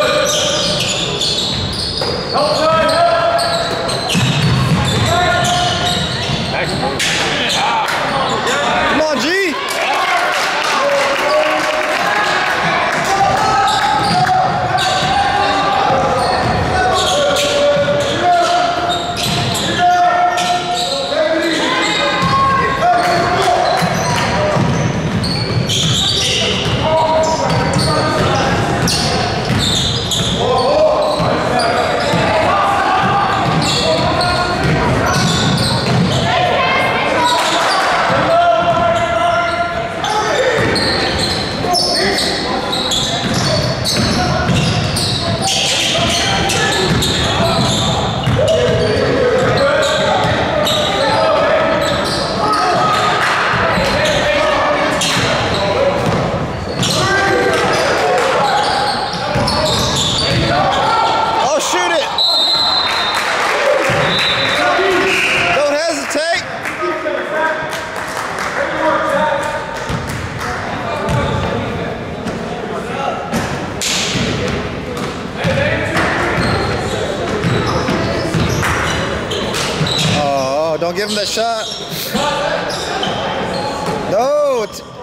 good. I'll give him the shot. No.